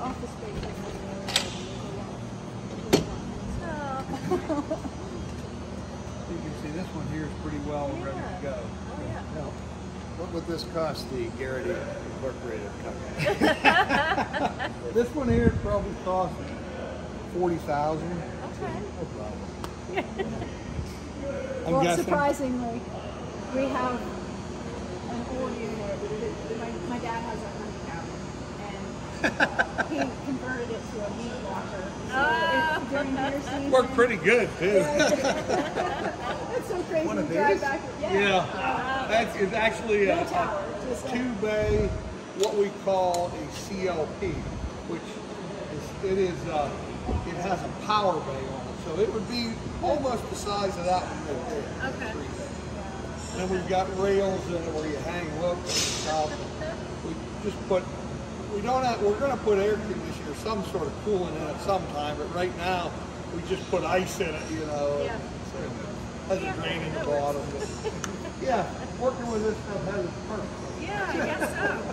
office space is really Oh. You can see this one here is pretty well ready to go. Oh, yeah. Now, what would this cost the Garrity Incorporated company? This one here probably cost forty thousand. Okay. No problem. Well, guessing. surprisingly, we have he converted it to a meat locker. So Oh. it, during deer season, Worked pretty good too. it's so crazy One to of drive these? back. Yeah. Yeah, that's it's actually a, No tower, a a- two bay, what we call a CLP, which is it is uh, it has a power bay on it, so it would be almost the size of that one right. Okay. Three bay. And we've got rails in it where you hang hooks and stuff. We just put, we don't have, we're gonna put air conditioning conditioner, some sort of coolant in it sometime, but right now, we just put ice in it, you know. Yeah. Has a drain in the bottom. Yeah, working with this stuff has its perks. Yeah, I guess so.